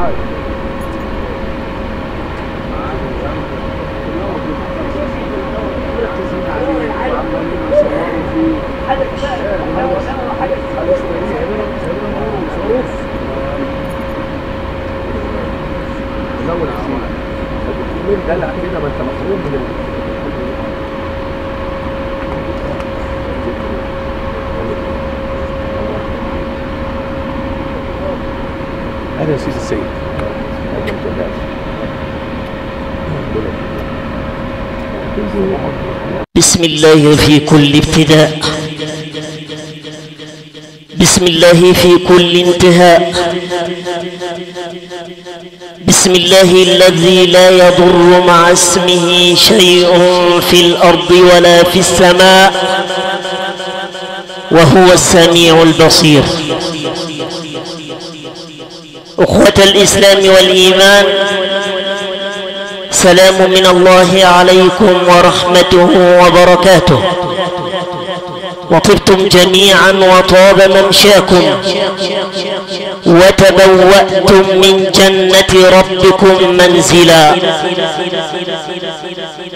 All right. بسم الله في كل ابتداء. بسم الله في كل انتهاء. بسم الله الذي لا يضر مع اسمه شيء في الأرض ولا في السماء وهو السميع البصير. أخوة الإسلام والإيمان سلام من الله عليكم ورحمته وبركاته. وطبتم جميعا وطاب ممشاكم. وتبوأتم من جنة ربكم منزلا.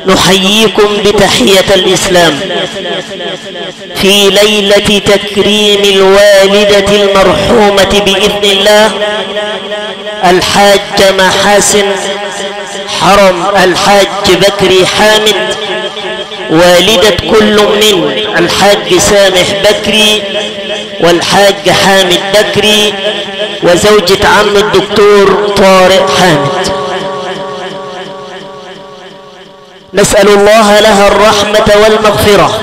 نحييكم بتحية الإسلام. في ليلة تكريم الوالدة المرحومة بإذن الله الحاج محاسن حرم الحاج بكري حامد والدة كل من الحاج سامح بكري والحاج حامد بكري وزوجة عم الدكتور طارق حامد. نسأل الله لها الرحمة والمغفرة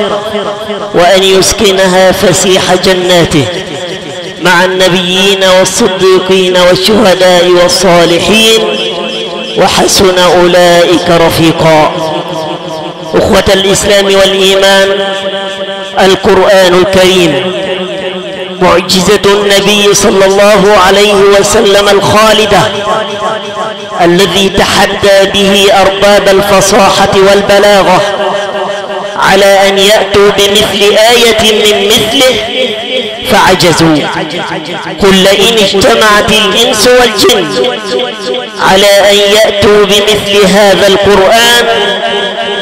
وأن يسكنها فسيح جناته مع النبيين والصديقين والشهداء والصالحين وحسن أولئك رفيقا. أخوة الإسلام والإيمان القرآن الكريم معجزة النبي صلى الله عليه وسلم الخالدة الذي تحدى به أرباب الفصاحة والبلاغة على أن يأتوا بمثل آية من مثله فعجزوا. قل لئن اجتمعت الإنس والجن على أن يأتوا بمثل هذا القرآن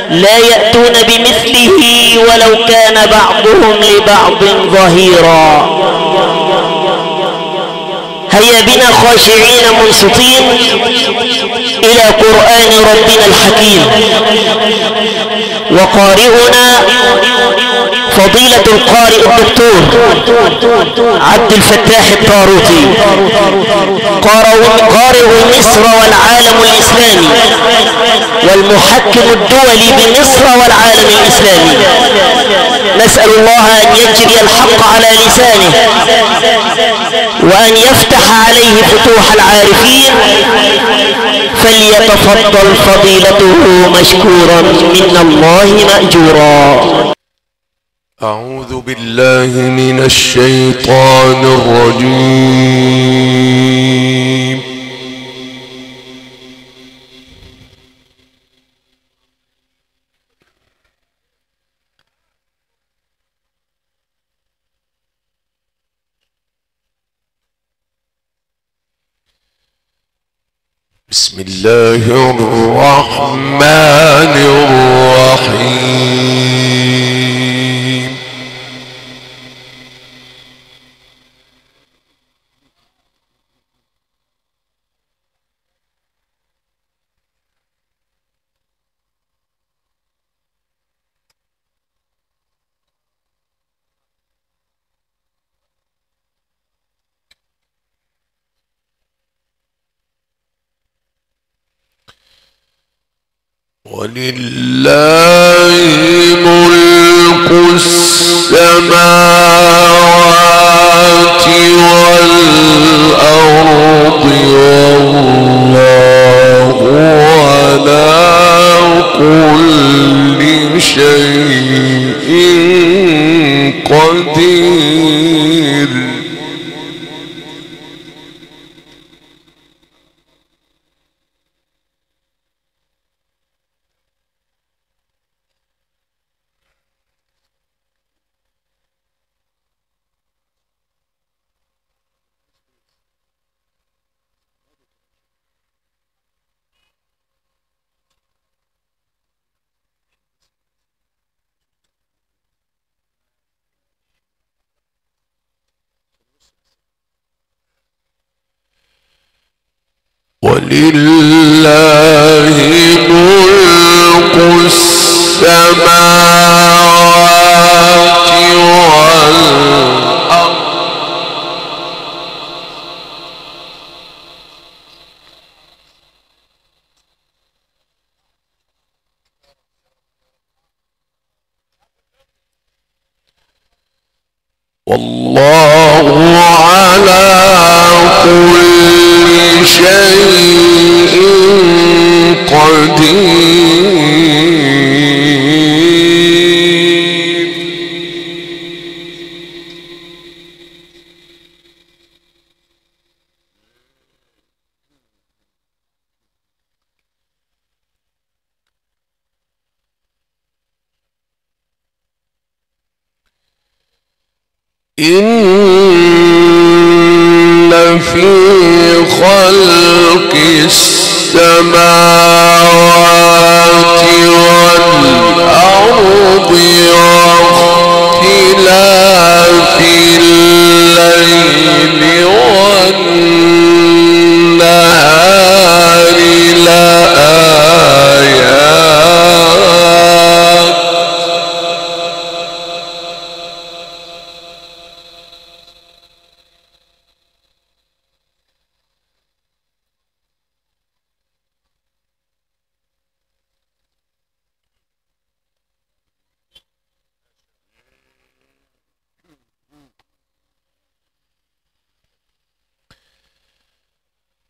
لا يأتون بمثله ولو كان بعضهم لبعض ظهيرا. هيا بنا خاشعين منصتين إلى قرآن ربنا الحكيم. وقارئنا فضيلة القارئ الدكتور عبد الفتاح الطاروطي قارئ مصر والعالم الإسلامي والمحكم الدولي بمصر والعالم الإسلامي. نسأل الله أن يجري الحق على لسانه وأن يفتح عليه فتوح العارفين فليتفضل فضيلته مشكورا. من الله مأجورا. أعوذ بالله من الشيطان الرجيم. الله الرحمن الرحيم. ولله والله على كل شيء قدير. إن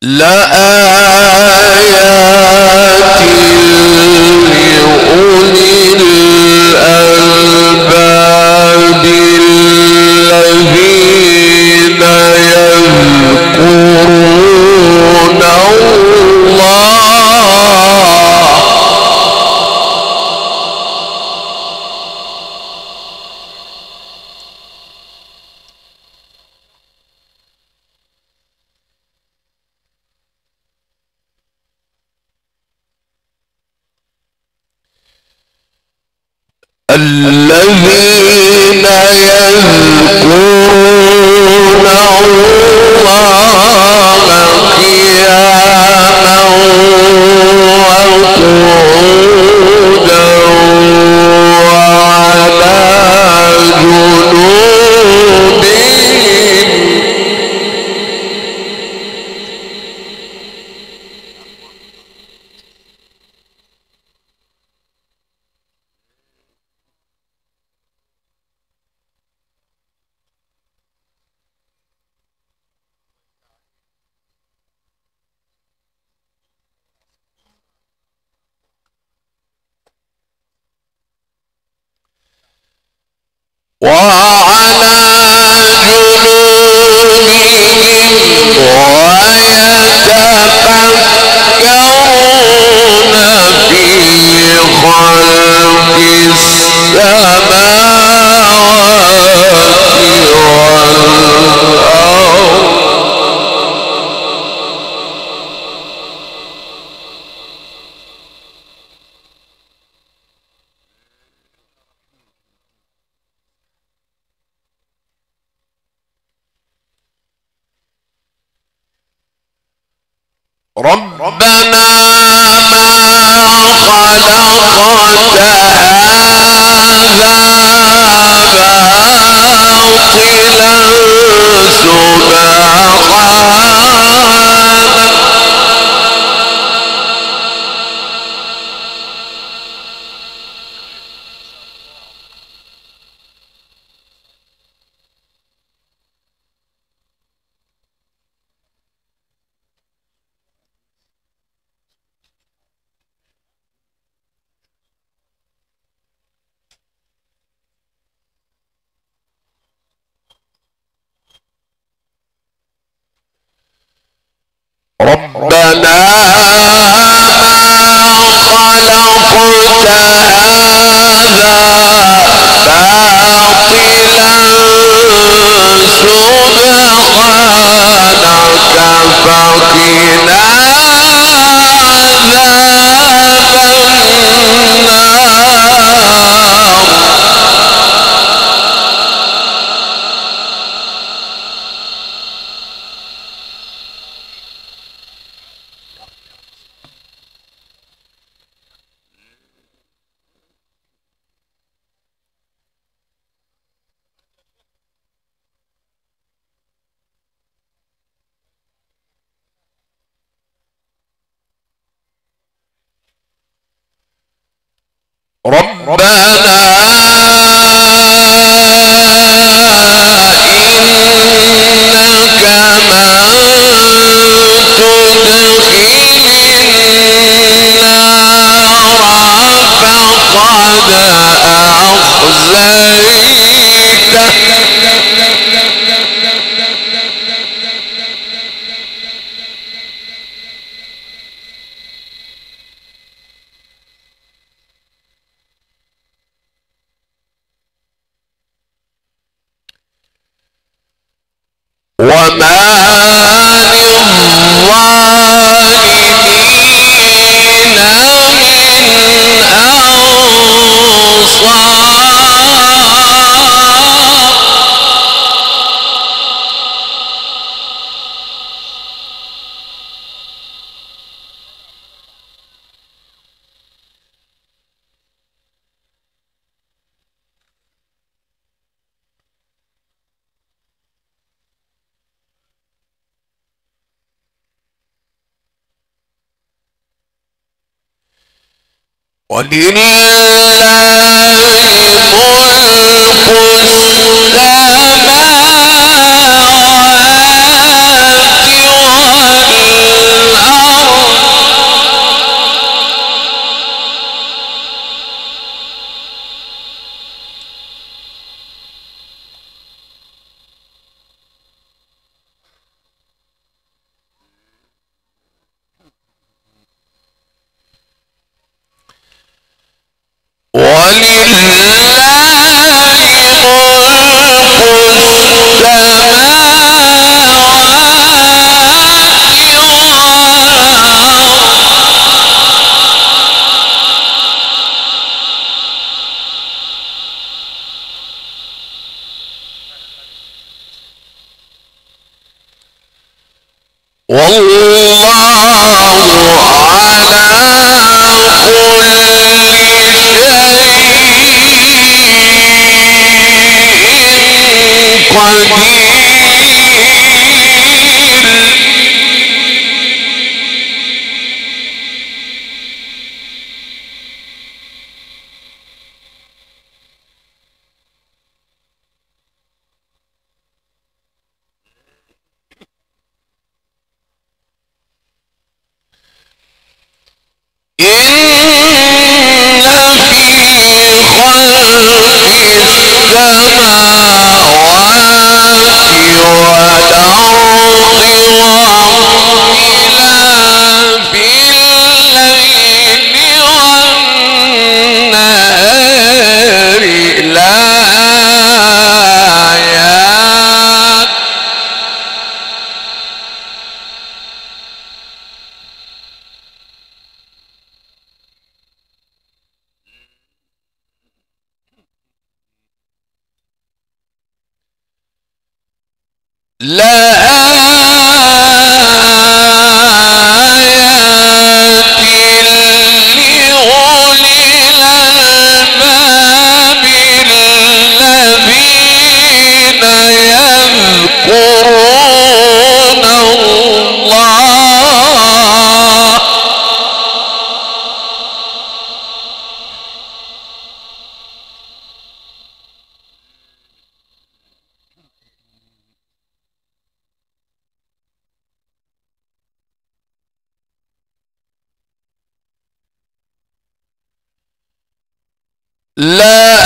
لآيات إنك ولله ملك السماوات Yeah. لا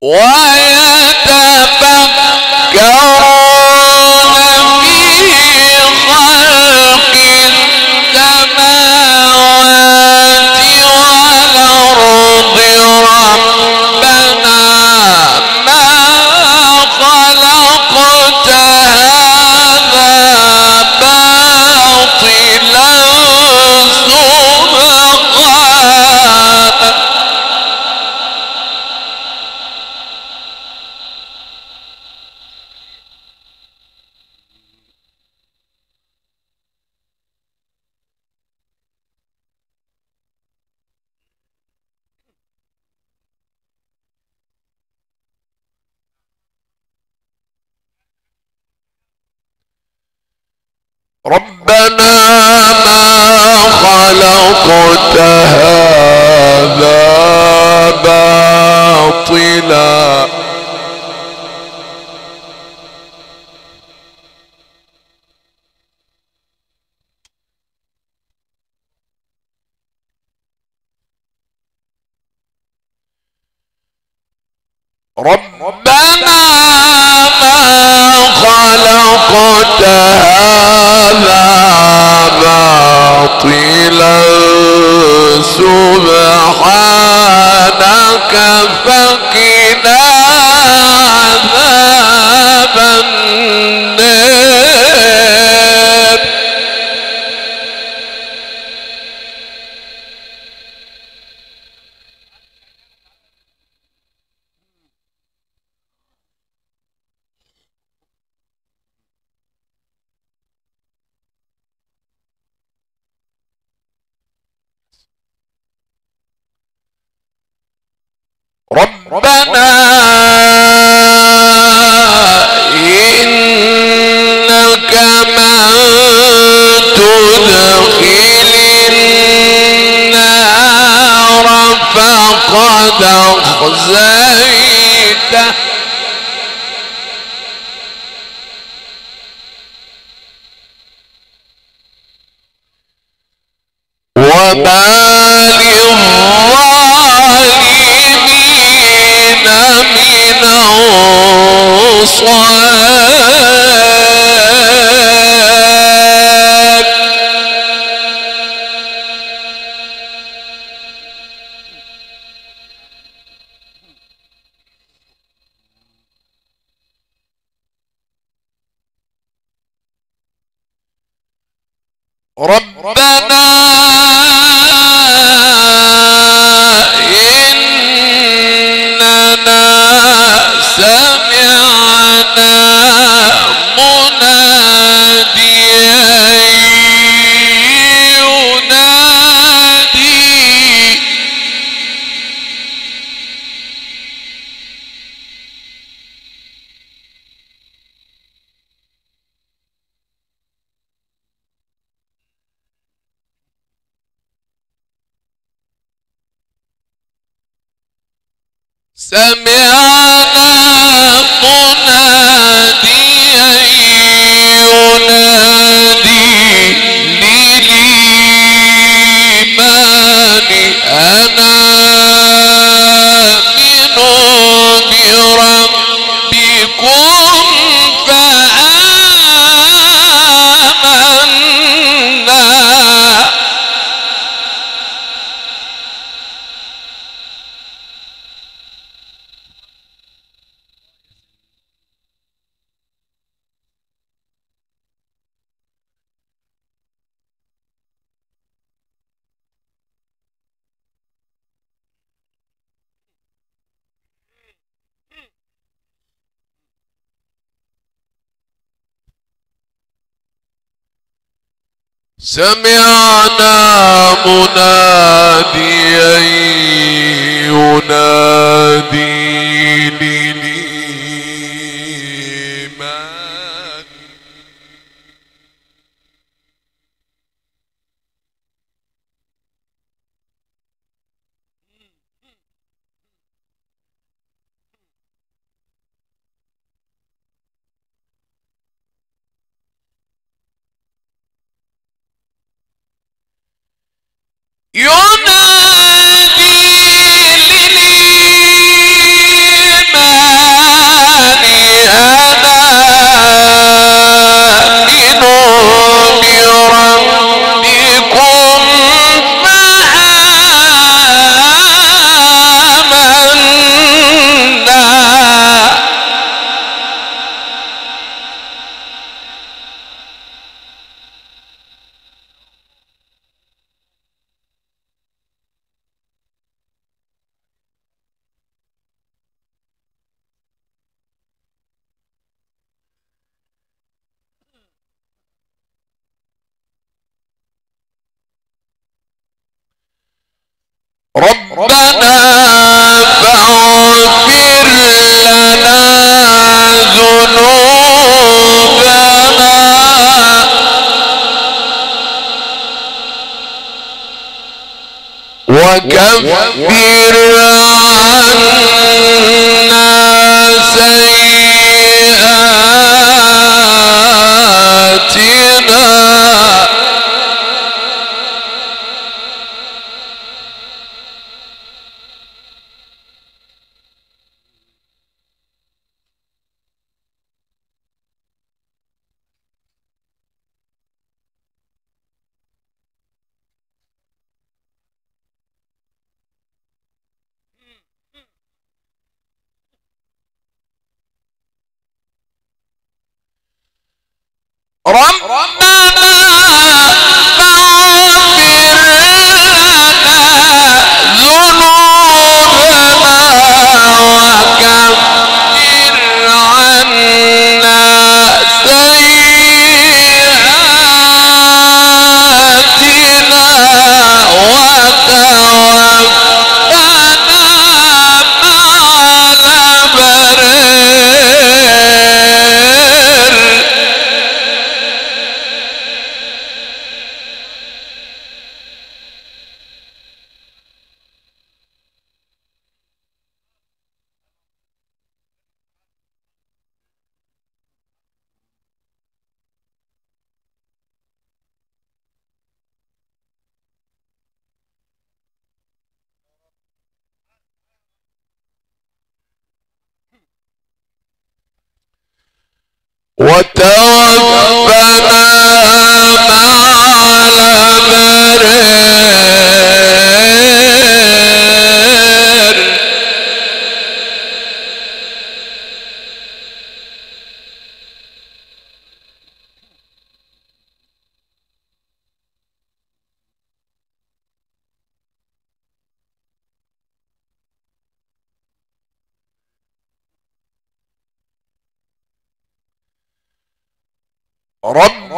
我呀。ربنا ربنا سمعنا مناديا ينادي.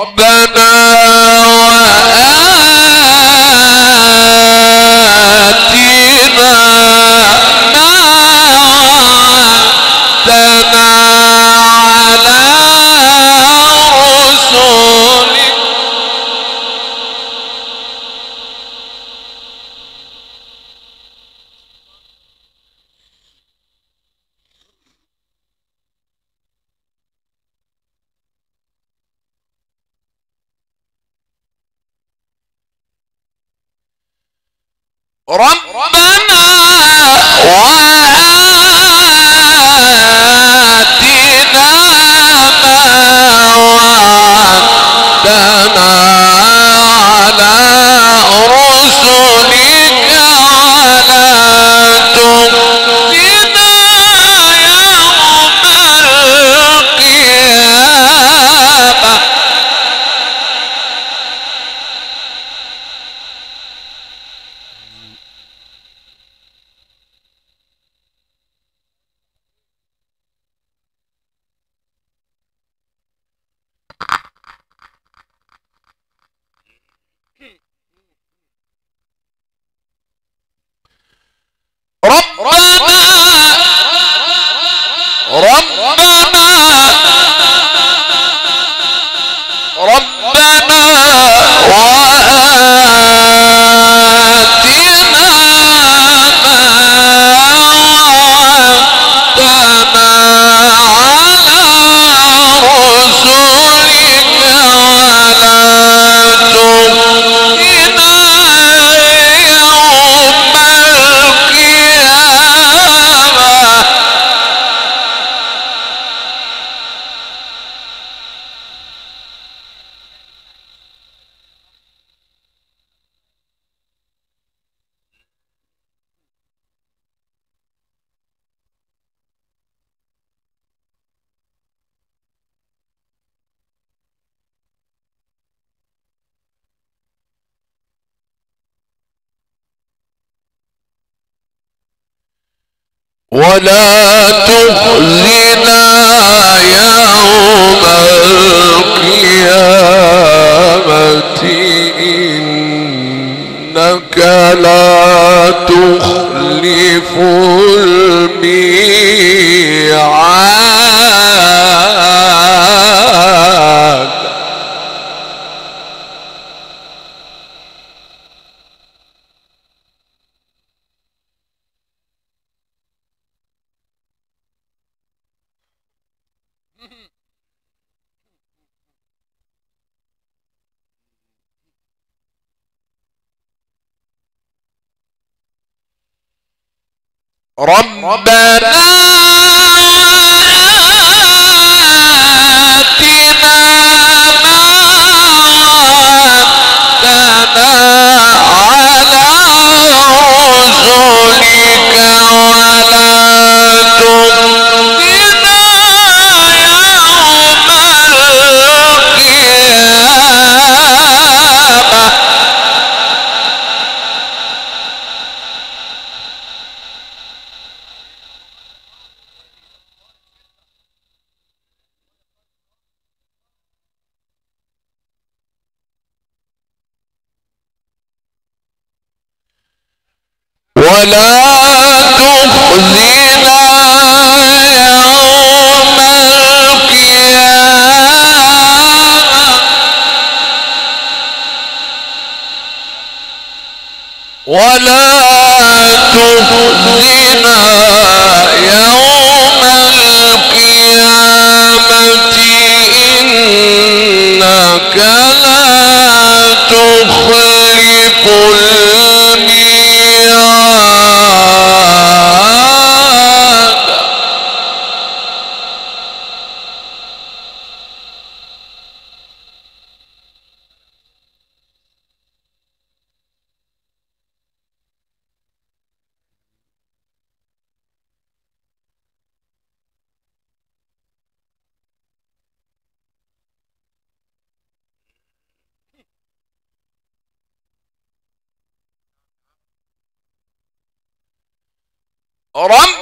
ربنا ربنا ولا تخزنا ربنا ولا ربنا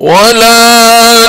ولا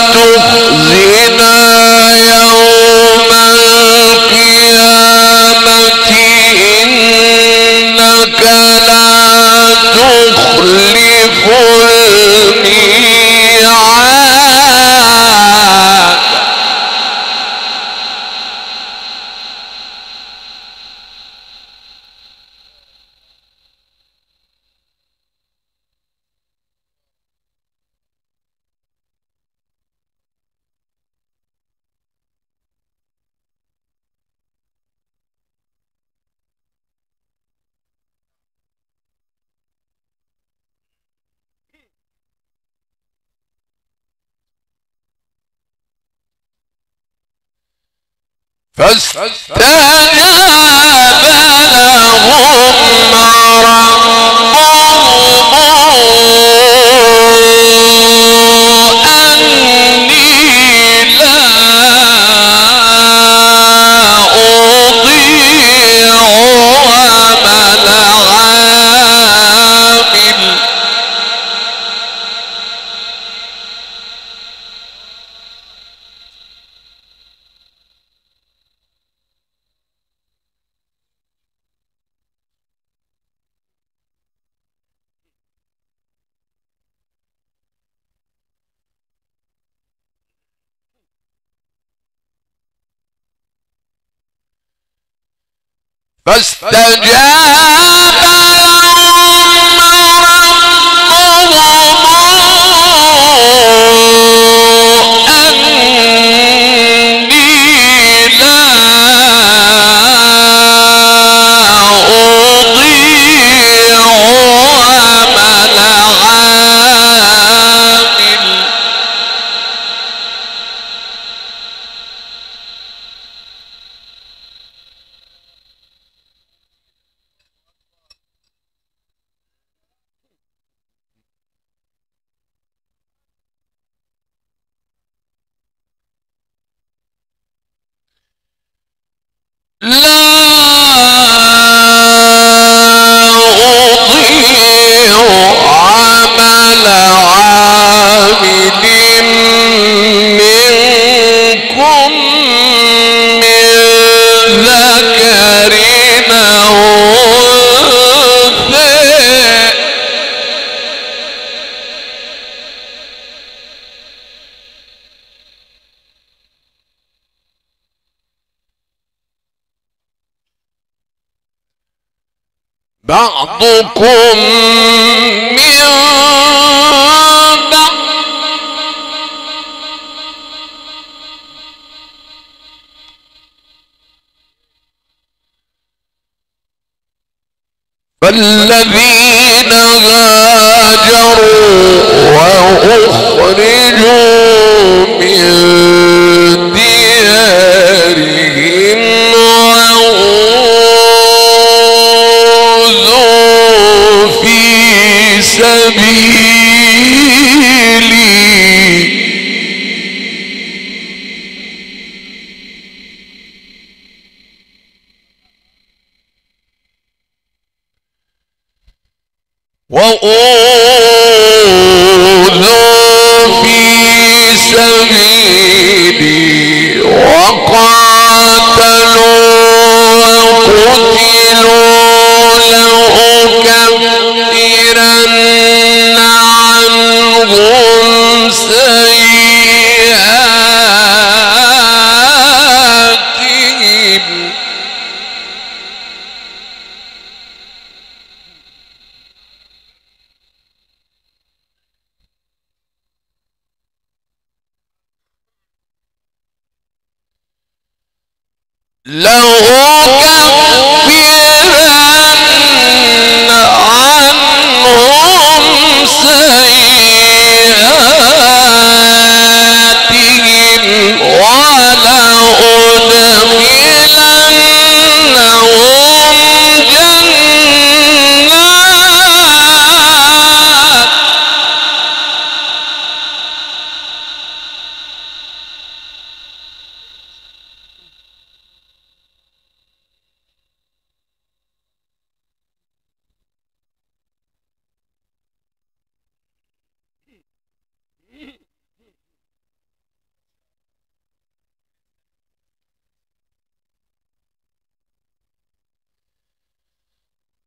فاستجاب فاستجاب لهم بعضكم من بعض. فالذين Ou,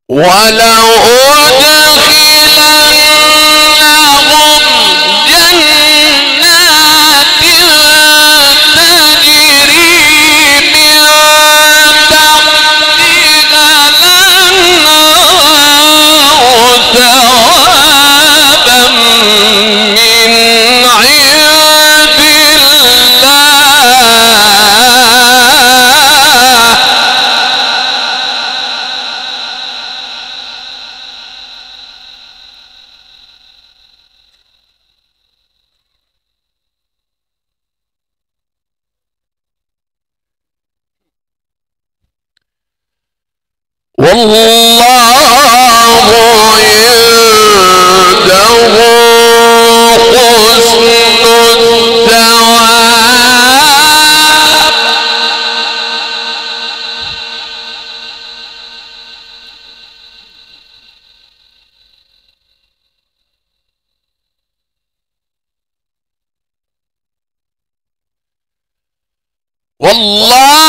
ولأدخلنهم والله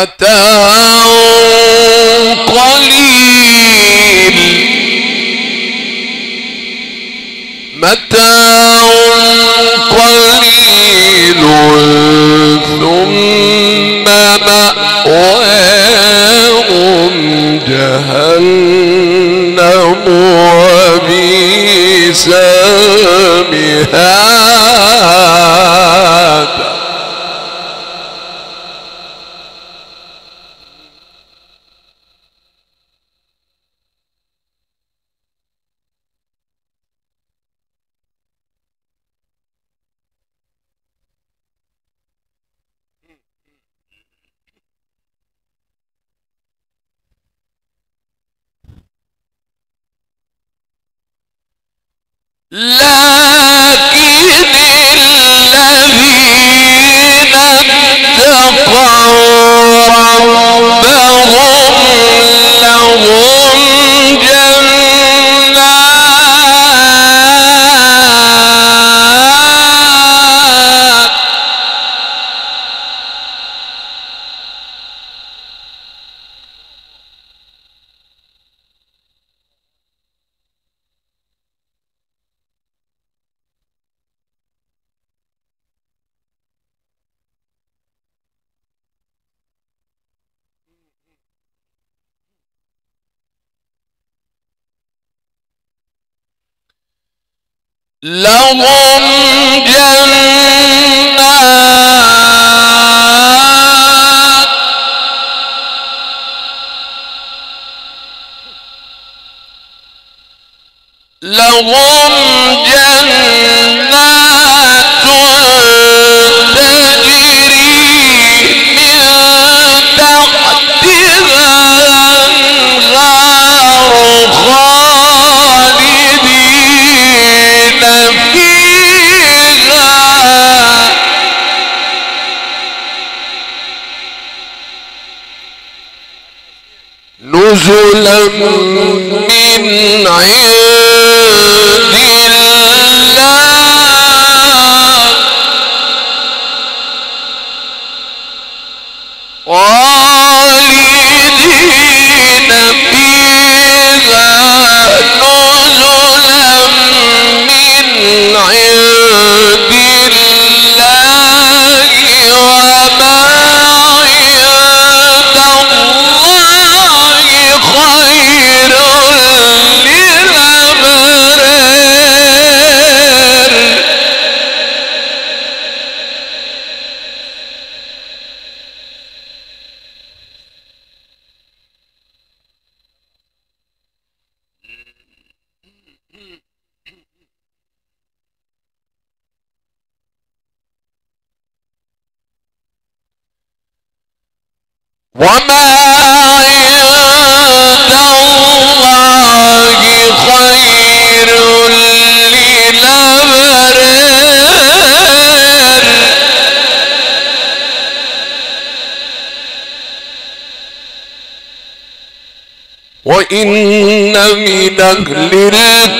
متاع لهم جنات. لهم جنات. نزلا من عند وإن من أهل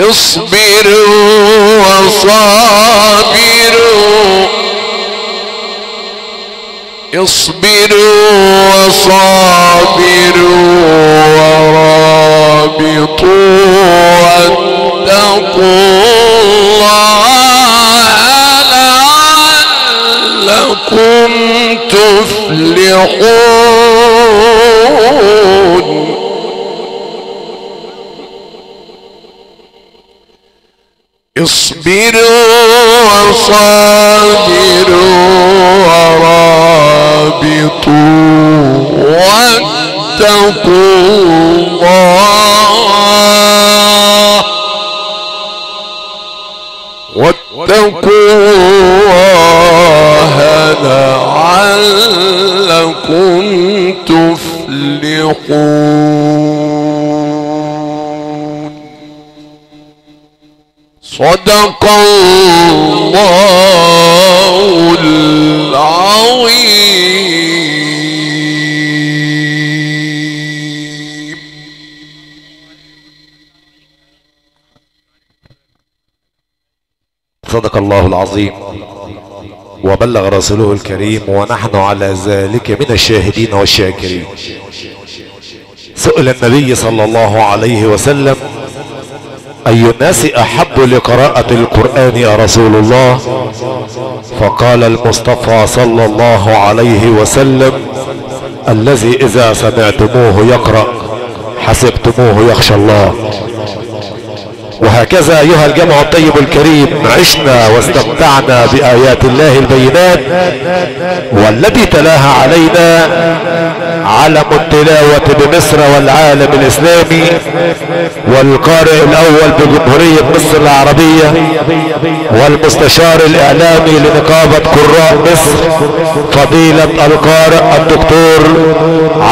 اصبروا وصابروا اصبروا وصابروا ورابطوا واتقوا الله لعلكم تفلحون. اصبروا وصابروا ورابطوا واتقوا الله واتقوا الله لعلكم تفلحون صدق الله العظيم. صدق الله العظيم. وبلغ رسوله الكريم ونحن على ذلك من الشاهدين والشاكرين. سئل النبي صلى الله عليه وسلم أي الناس أحب لقراءة القرآن يا رسول الله؟ فقال المصطفى صلى الله عليه وسلم الذي إذا سمعتموه يقرأ حسبتموه يخشى الله. وهكذا أيها الجمع الطيب الكريم عشنا واستمتعنا بآيات الله البينات والتي تلاها علينا علم التلاوة بمصر والعالم الإسلامي والقارئ الأول بجمهورية مصر العربية والمستشار الإعلامي لنقابة قراء مصر فضيلة القارئ الدكتور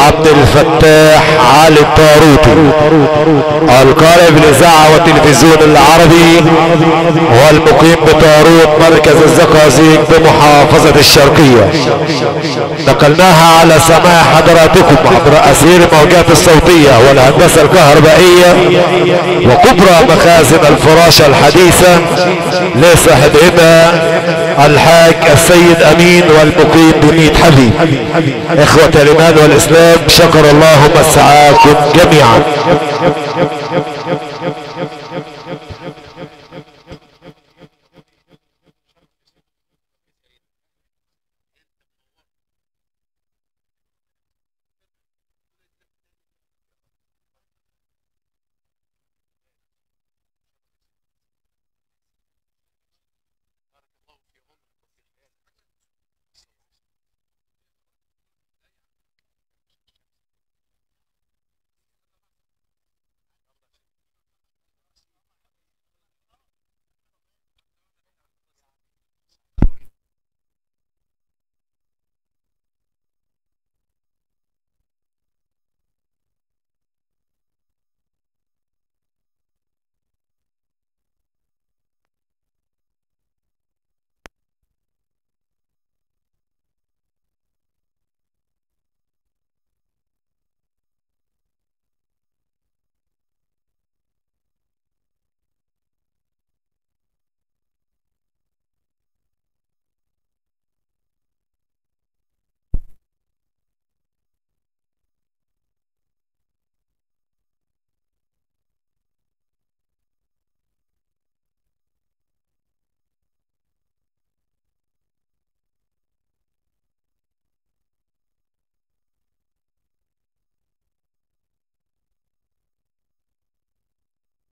عبد الفتاح علي الطاروطي القارئ بالإذاعة والتلفزيون العربي والمقيم بطاروت مركز الزقازيق بمحافظة الشرقية. نقلناها على سماع حضراتكم عبر اسير الموجات الصوتية والهندسة الكهربائية وكبرى مخازن الفراشة الحديثة لصاحبنا الحاج السيد أمين والمقيم بميت حبيب. إخوة الإيمان والإسلام شكر الله مسعاكم جميعا.